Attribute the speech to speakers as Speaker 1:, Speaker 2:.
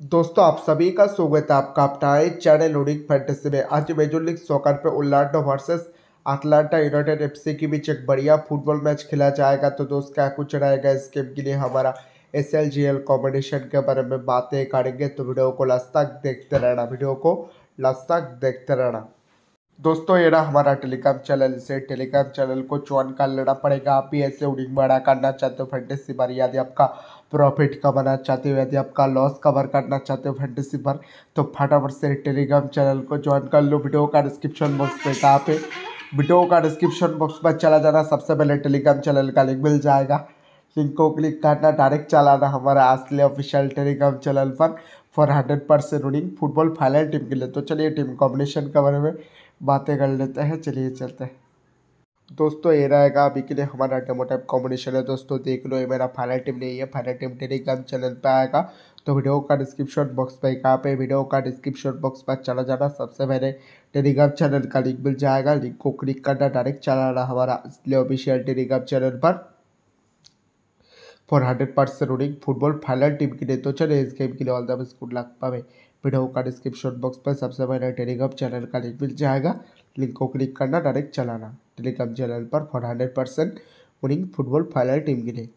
Speaker 1: दोस्तों, आप सभी का स्वागत है आपका अपना चैनल उडिक फैंटेसी में। आज मेजर लीग सॉकर पे Orlando versus Atlanta United FC के बीच एक बढ़िया फुटबॉल मैच खेला जाएगा। तो दोस्त, क्या कुछ रहेगा इस गेम के लिए? हमारा S L G L combination के बारे में बातें करेंगे। तो वीडियो को लास्ट तक देखते रहना, वीडियो को लास्ट तक देखते रहना। दोस्तों, ये ना हमारा टेलीग्राम चैनल। इसे टेलीग्राम चैनल को ज्वाइन कर लेना पड़ेगा। आप भी ऐसे उड़िंग बड़ा करना चाहते हो, फैंटेसी पर। यदि आपका प्रॉफिट कमाना चाहते हो, यदि आपका लॉस कवर करना चाहते हो, फैंटेसी पर तो फटाफट से टेलीग्राम चैनल को ज्वाइन कर लो। वीडियो का डिस्क्रिप्शन बॉक्स पे कहाँ पे वीडियो का डिस्क्रिप्शन बॉक्स पर चला जाना। सबसे पहले टेलीग्राम चैनल का लिंक मिल जाएगा। लिंक को क्लिक करना। डायरेक्ट चलाना हमारा असली ऑफिशियल टेलीग्राम चैनल पर। For hundred percent running football final team के लिए। तो चलिए टीम कॉम्बिनेशन के बारे में बातें कर लेते हैं, चलिए चलते हैं। दोस्तों, ये रहेगा अभी के लिए हमारा डेमो टाइप कॉम्बिनेशन है। दोस्तों, देख लो, ये मेरा फाइनल टीम नहीं है फाइनल टीम टेलीग्राम चैनल पे आएगा। तो वीडियो का डिस्क्रिप्शन बॉक्स पे, कहाँ पे? वीडियो का डिस्क्रिप्शन बॉक्स पर चला जाना। सबसे पहले टेलीग्राम चैनल का लिंक मिल जाएगा। लिंक को क्लिक करना डायरेक्ट चलाना हमारा इसलिए ऑफिशियल टेलीग्राम चैनल पर। फॉर हंड्रेड परसेंट रोडिंग फुटबॉल फाइनल टीम के लिए तो चले इस गेम के लिए all the best good luck पावे वीडियो का डिस्क्रिप्शन बॉक्स पर सबसे पहले टेलीग्राम चैनल का लिंक मिल जाएगा लिंक को क्लिक करना डायरेक्ट चलाना टेलीग्राम चैनल पर फॉर हंड्रेड परसेंट रोडिंग फुटबॉल फाइनल टीम के लिए